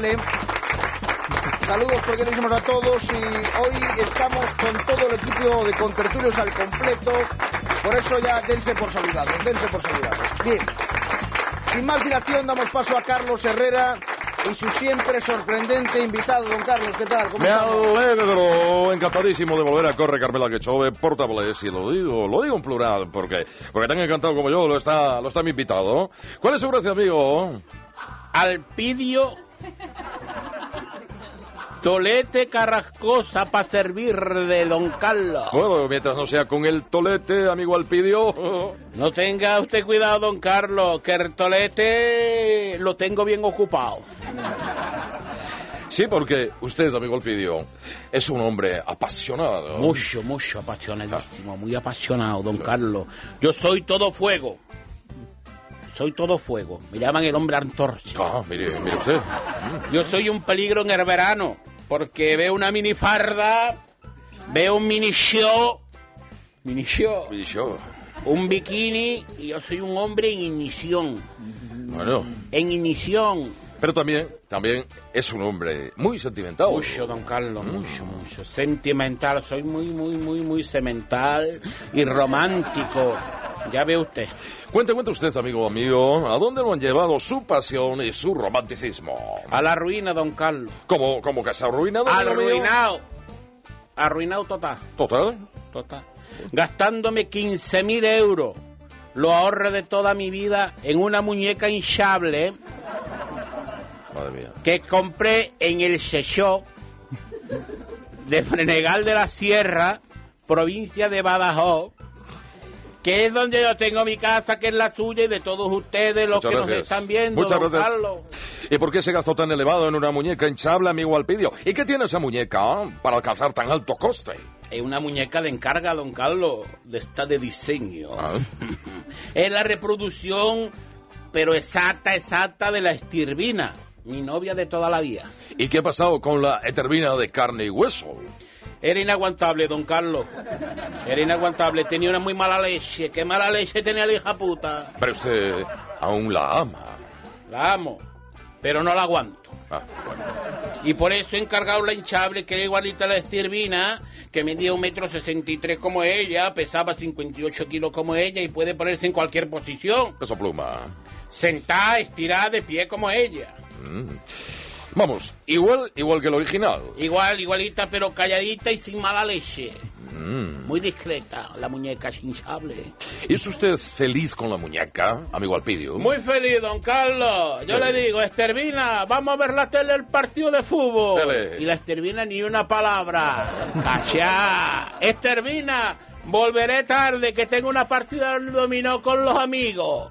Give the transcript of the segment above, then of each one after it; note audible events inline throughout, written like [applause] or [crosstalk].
agradable. Saludos cordialísimos a todos y hoy estamos con todo el equipo de contertulios al completo. Por eso ya dense por saludados, dense por saludados. Bien, sin más dilación damos paso a Carlos Herrera y su siempre sorprendente invitado, don Carlos, ¿qué tal? ¿Cómo Me estamos? alegro, encantadísimo de volver a Corre Carmela Quechove, portables, y lo digo, lo digo en plural, porque, porque tan encantado como yo lo está, lo está mi invitado. ¿Cuál es su gracia, amigo? Alpidio [laughs] Tolete Carrascosa para servir de Don Carlos. Bueno, mientras no sea con el tolete, amigo Alpidio. [laughs] No tenga usted cuidado, Don Carlos, que el tolete lo tengo bien ocupado. Sí, porque usted, amigo Alpidio, es un hombre apasionado. Mucho, mucho apasionadísimo, muy apasionado, Don Carlos. Yo soy todo fuego. Soy todo fuego. Me llaman el hombre antorcha. Ah, mire, mire usted. Mm. Yo soy un peligro en el verano, porque veo una minifarda, veo un mini show, mini show, Y yo, un bikini, y yo soy un hombre en inición, bueno, en inición. pero también, también es un hombre muy sentimental. Mucho, don Carlos, Mm. mucho, mucho. Sentimental, soy muy, muy, muy, muy semental y romántico. Ya ve usted. Cuente, cuente usted, amigo amigo, ¿a dónde lo han llevado su pasión y su romanticismo? A la ruina, don Carlos. ¿Cómo, cómo que se ha arruinado? amigo mío? Arruinado. Arruinado total. Total. Total. Gastándome 15 mil euros. Lo ahorro de toda mi vida en una muñeca hinchable Madre mía. que compré en el Sechó de Frenegal de la Sierra, provincia de Badajoz, que es donde yo tengo mi casa, que es la suya y de todos ustedes, los Muchas que nos están viendo. Muchas don gracias. Carlos. ¿Y por qué se gastó tan elevado en una muñeca hinchable, amigo Alpidio? ¿Y qué tiene esa muñeca para alcanzar tan alto coste? Es una muñeca de encarga, don Carlos, de esta de diseño. Ah. [laughs] Es la reproducción, pero exacta, exacta, de la estirvina, mi novia de toda la vida. ¿Y qué ha pasado con la etervina de carne y hueso? Era inaguantable, don Carlos. Era inaguantable. Tenía una muy mala leche. Qué mala leche tenía la hija puta. Pero usted aún la ama. La amo, pero no la aguanto. Ah, bueno. Y por eso he encargado la hinchable, que era igualita a la estirvina, que medía un metro sesenta y tres como ella, pesaba 58 kilos como ella y puede ponerse en cualquier posición. Eso pluma. Sentada, estirada, de pie como ella. Mm. Vamos, igual, igual que el original. Igual, igualita, pero calladita y sin mala leche. Mm. Muy discreta, la muñeca hinchable. ¿Y ¿Es usted feliz con la muñeca, amigo Alpidio? Muy feliz, don Carlos. Yo le digo, Estervina, vamos a ver la tele el partido de fútbol. Dele. Y la Estervina ni una palabra. Cachá. Estervina, volveré tarde que tengo una partida de dominó con los amigos.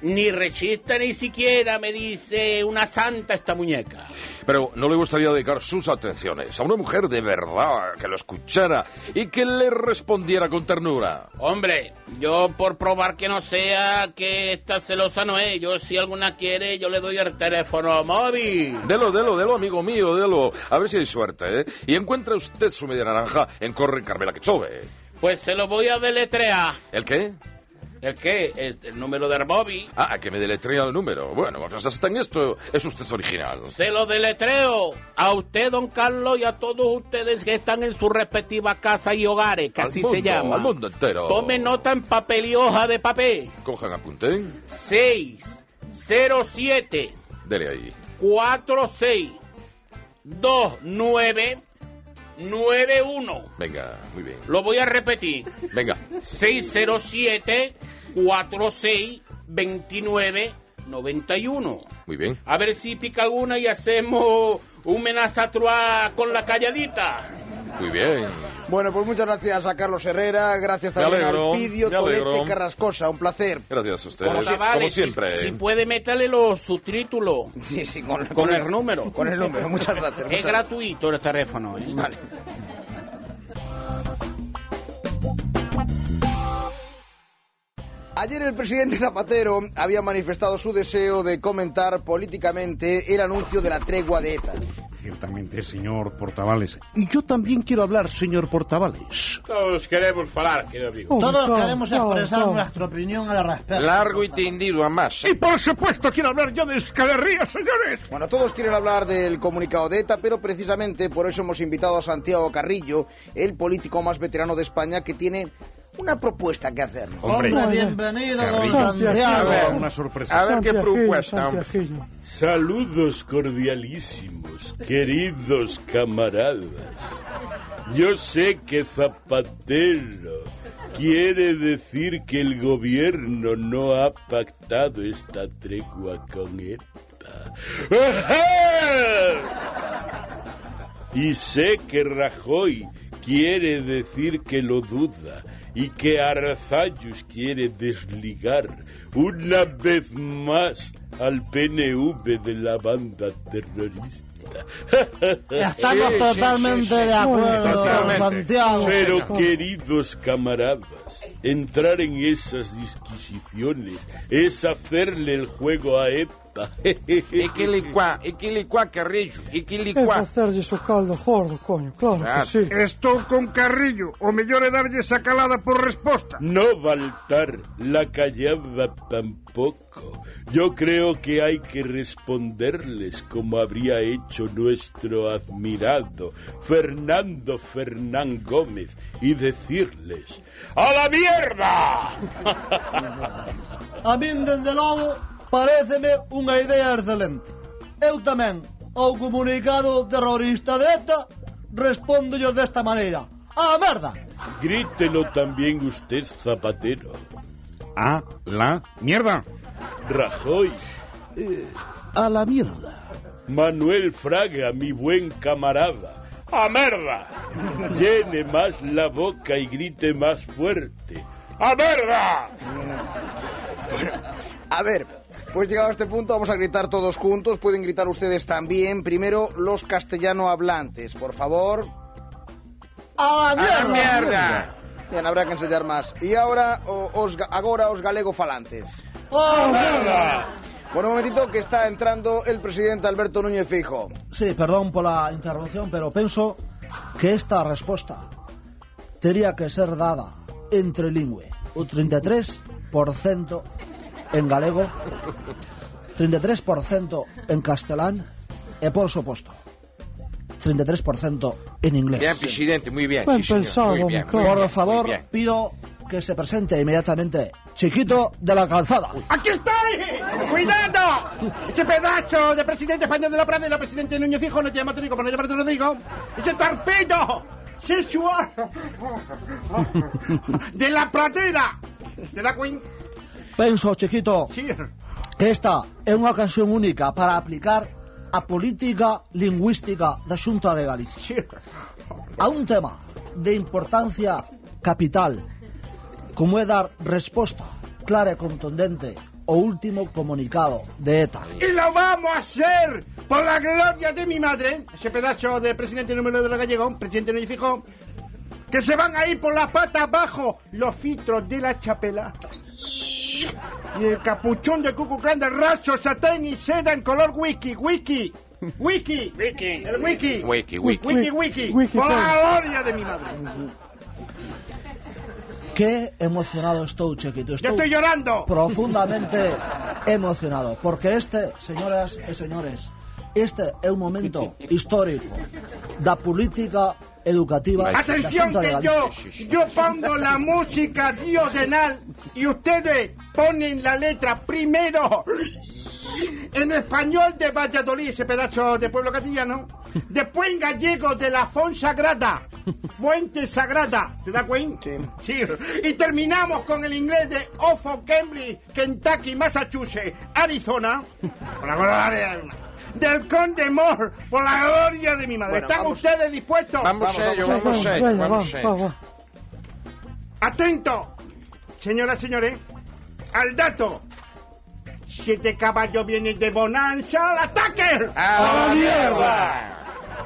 Ni rechista ni siquiera me dice una santa esta muñeca. Pero ¿no le gustaría dedicar sus atenciones a una mujer de verdad que lo escuchara y que le respondiera con ternura? Hombre, yo por probar que no sea que esta celosa no es, yo si alguna quiere, yo le doy el teléfono móvil. Delo, delo, delo, amigo mío, delo. A ver si hay suerte, ¿eh? Y encuentra usted su media naranja en Corre Carmela Quechove. Pues se lo voy a deletrear. ¿El qué? ¿El qué? El, el número del móvil. Ah, que me deletrea el número. Bueno, pues hasta en esto es usted original. Se lo deletreo a usted, don Carlos, y a todos ustedes que están en sus respectivas casas y hogares, que Al así mundo, se llama. Al mundo entero. Tome nota en papel y hoja de papel. Cojan, apunten. 6, 0, 7, Dele ahí. 4, 6, 2, 9, 9, 1. Venga, muy bien. Lo voy a repetir. Venga. 607 46 29 91. Muy bien. A ver si pica alguna y hacemos un menazatrua con la calladita. Muy bien. Bueno, pues muchas gracias a Carlos Herrera, gracias también alegro, al Pidio. Tolete Carrascosa, un placer. Gracias a ustedes. Vale, Como si- siempre. Si, puede meterle los subtítulos. [laughs] Sí, sí, con, Con el número. [laughs] Con el número, muchas gracias. Es muchas gracias. gratuito el teléfono. ¿eh? Vale. Ayer el presidente Zapatero había manifestado su deseo de comentar políticamente el anuncio de la tregua de ETA. Ciertamente, señor Portavales. Y yo también quiero hablar, señor Portavales. Todos queremos falar, querido amigo. Todos queremos expresar nuestra opinión al respecto. Largo y tendido a más. Y por supuesto quiero hablar yo de escalería, señores. Bueno, todos quieren hablar del comunicado de ETA, pero precisamente por eso hemos invitado a Santiago Carrillo, el político más veterano de España, que tiene una propuesta que hacer. Hombre, bienvenido, don A Santiago. ver, una sorpresa. A ver qué propuesta. hombre. Saludos cordialísimos, queridos camaradas. Yo sé que Zapatero quiere decir que el gobierno no ha pactado esta tregua con ETA. ¡Ajá! Y sé que Rajoy quiere decir que lo duda y que Arzayus quiere desligar una vez más al PNV de la banda terrorista. [laughs] Estamos Sí, totalmente sí, sí. de acuerdo, Totalmente. Santiago. Pero queridos camaradas, entrar en esas disquisiciones es hacerle el juego a ETA. E e que licuá, Carrillo, e É licuá. facerlle o caldo gordo, coño, claro Claro. que sí. Estou con Carrillo. O mellor é darlle esa calada por resposta. No Baltar, la callada tampoco. Yo creo que hay que responderles como habría hecho nuestro admirado Fernando Fernán Gómez y decirles ¡A la mierda! [laughs] A min, dende logo, pareceme unha idea excelente. Eu tamén, ao comunicado terrorista de ETA, respondo desta maneira. A merda! Grítelo también usted, Zapatero. A la mierda. Rajoy, A la mierda. Manuel Fraga, mi buen camarada. ¡A merda! Llene más la boca y grite más fuerte. ¡A merda! A ver, pues llegado a este punto vamos a gritar todos juntos, pueden gritar ustedes también. Primero los castellano hablantes, por favor. A la A mierda! la mierda. Bien, habrá que enseñar más. Y ahora os, agora os galego falantes. A la mierda! Bueno, un momentito que está entrando el presidente Alberto Núñez Fijo. Sí, perdón pola interrupción, pero penso que esta resposta tería que ser dada entre lingüe. O 33% en galego, 33% en castelán e, por suposto, 33% en inglés. Bien, presidente, muy bien. Bien sí, pensado, muy bien, muy Por bien, favor, muy bien. pido que se presente inmediatamente Chiquito de la Calzada. ¡Aquí estoy! ¡Cuidado! Ese pedazo de presidente español de la pradera, presidente Núñez Fijo, no te llama Trigo, para no llamarte Rodrigo. ¡Ese torpedo! ¡Sexual! [laughs] ¡De la pradera! ¿Te da cuenta? Penso, Chiquito, Sí. que esta é unha ocasión única para aplicar a política lingüística da Xunta de Galicia Sí. a un tema de importancia capital como é dar resposta clara e contundente ao último comunicado de ETA. Y lo vamos a hacer por la gloria de mi madre, ese pedazo de presidente número de la gallego, presidente Núñez Fijo, que se van a ir por la pata abajo los filtros de la chapela. Y el capuchón de Cucu Clan de raso, satén y seda en color wiki, wiki, wiki, wiki, el wiki, Wiki, wiki. wiki, wiki, Wiki, por la gloria de mi madre. Que emocionado estou, Chiquito. Yo Estou estoy llorando. profundamente emocionado, porque este, señoras e señores, este é un momento histórico da política educativa Atención que yo, yo pongo la música diodinal y ustedes ponen la letra primero en español de Valladolid, ese pedazo de pueblo castellano, después en gallego de la Fonsagrada, Fuente Sagrada, ¿te das cuenta? Sí. Sí. Y terminamos con el inglés de Ofo, Cambridge, Kentucky, Massachusetts, Arizona, por la gloria del Conde Moore, por la gloria de mi madre. Bueno, ¿Están vamos. ustedes dispuestos? Vamos, Vamos, ello, vamos, vamos, ello, vamos, ello. Atento, señoras y señores, al dato. Siete caballos vienen de Bonanza al ataque. ¡A la mierda!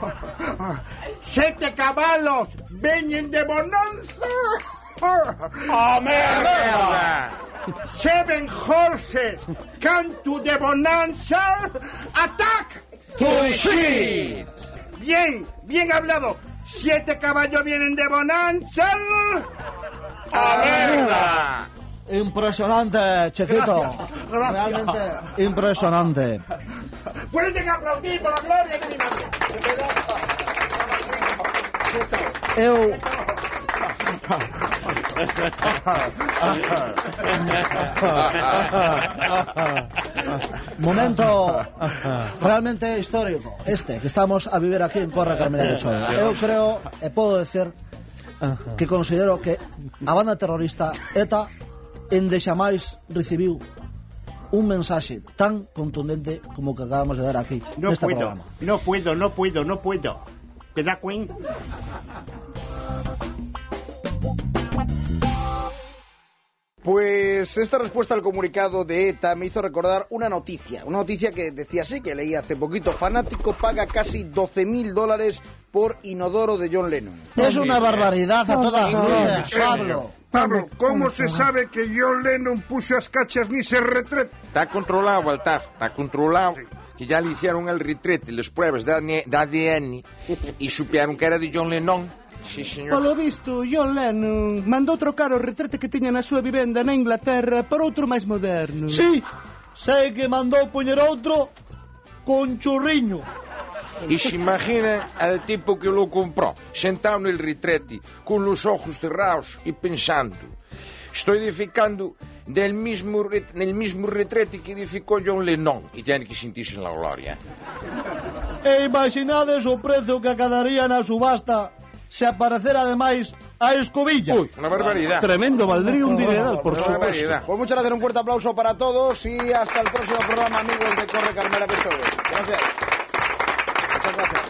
[laughs] Siete caballos vienen de Bonanza. [laughs] ¡A mierda! Seven horses come to the Bonanza. Attack. ¡To shit! Bien, bien hablado. Siete caballos vienen de Bonanza. ¡Alerta! Impresionante, chiquito. Gracias, gracias. Realmente impresionante. Pueden aplaudir por la gloria de mi madre. Eu momento realmente histórico este que estamos a vivir aquí en Corra Carmela de. Eu creo e podo decir que considero que a banda terrorista ETA ende xamais recibiu un mensaxe tan contundente como que acabamos de dar aquí No neste puedo, programa. no puedo, no puedo, no puedo. ¿Te da cuenta? Pues esta respuesta al comunicado de ETA me hizo recordar una noticia, una noticia que decía así, que leí hace poquito, fanático paga casi 12.000 dólares por inodoro de John Lennon. Es una barbaridad a todas luces, Pablo. Pablo, ¿cómo se sabe que John Lennon puso as cachas ni se retrete? Está controlado, Baltar, está controlado. Que ya le hicieron el retrete, las pruebas de ADN de ADN y supieron que era de John Lennon. Sí, señor. Polo visto, John Lennon mandou trocar o retrete que tiña na súa vivenda na Inglaterra por outro máis moderno. Sí, sei que mandou poñer outro con churriño. E s'imagina al tipo que lo comprou, sentado el retrete, con os ojos cerrados e pensando. Estou edificando del mismo, nel mismo retrete que edificou John Lennon e ten que sentirse na gloria. E imaginades o prezo que acadaría na subasta se aparecer ademais a Escobilla. Uy, una barbaridad. Tremendo, valdría un dineral, por una supuesto. Barbaridad. Pues muchas gracias, un fuerte aplauso para todos y hasta el próximo programa, amigos de Corre Carmela que sobre. Gracias. Muchas gracias.